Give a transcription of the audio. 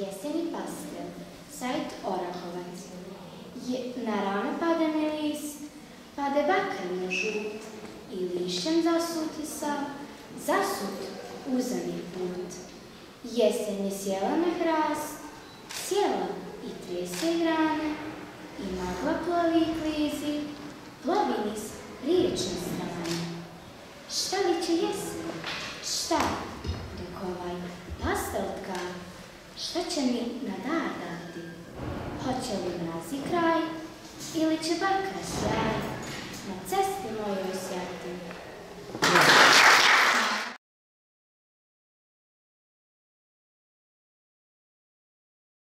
Jeseni pastel, sajt Orahovac. Je, na rano padene list, pade bakreno žut i lišćem zasuti sav, zasut uzani put. Jesen je sjela na hrast, sjela i trese grane, i magla plovi i klizi, plovi niz riječne strane. Šta li će jesen? Šta? Šta će mi na dar dati? Hoće li mrazi kraj ili će bakra sjaj